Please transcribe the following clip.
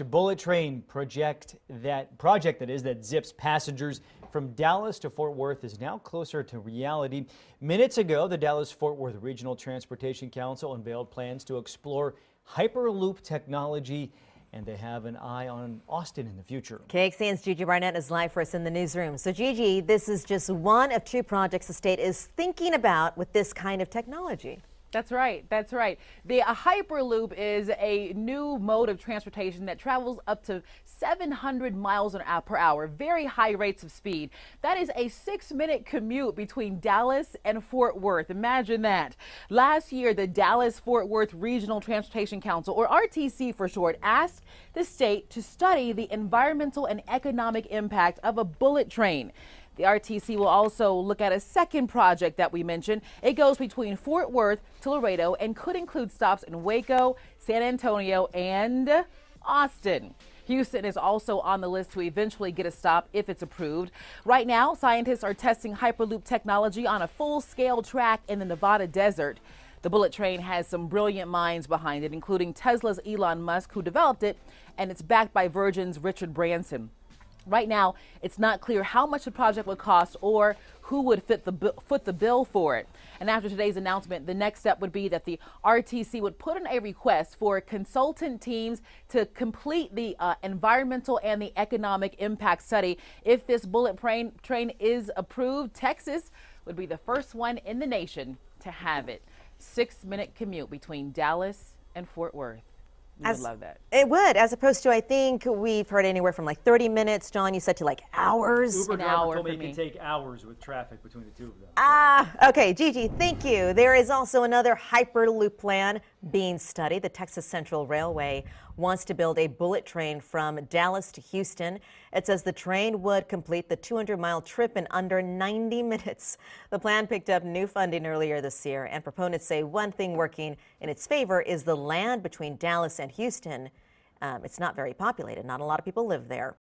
A bullet train project that project that is that zips passengers from Dallas to Fort Worth is now closer to reality. Minutes ago, the Dallas Fort Worth Regional Transportation Council unveiled plans to explore Hyperloop technology and they have an eye on Austin in the future. KXAN's Gigi Barnett is live for us in the newsroom. So Gigi, this is just one of two projects the state is thinking about with this kind of technology. That's right. That's right. The Hyperloop is a new mode of transportation that travels up to 700 miles per hour, very high rates of speed. That is a six minute commute between Dallas and Fort Worth. Imagine that. Last year, the Dallas Fort Worth Regional Transportation Council, or RTC for short, asked the state to study the environmental and economic impact of a bullet train. The RTC will also look at a second project that we mentioned. It goes between Fort Worth to Laredo and could include stops in Waco, San Antonio, and Austin. Houston is also on the list to eventually get a stop if it's approved. Right now, scientists are testing Hyperloop technology on a full scale track in the Nevada desert. The bullet train has some brilliant minds behind it, including Tesla's Elon Musk, who developed it, and it's backed by Virgin's Richard Branson. Right now, it's not clear how much the project would cost or who would fit the foot the bill for it. And after today's announcement, the next step would be that the RTC would put in a request for consultant teams to complete the uh, environmental and the economic impact study. If this bullet train, train is approved, Texas would be the first one in the nation to have it. Six minute commute between Dallas and Fort Worth. You as, would love that. It would, as opposed to I think we've heard anywhere from like 30 minutes. John, you said to like hours. Uber An hour told me it can take hours with traffic between the two of them. Ah, okay, Gigi, thank you. There is also another Hyperloop plan being studied. The Texas Central Railway wants to build a bullet train from Dallas to Houston. It says the train would complete the 200 mile trip in under 90 minutes. The plan picked up new funding earlier this year, and proponents say one thing working in its favor is the land between Dallas and Houston. Um, it's not very populated, not a lot of people live there.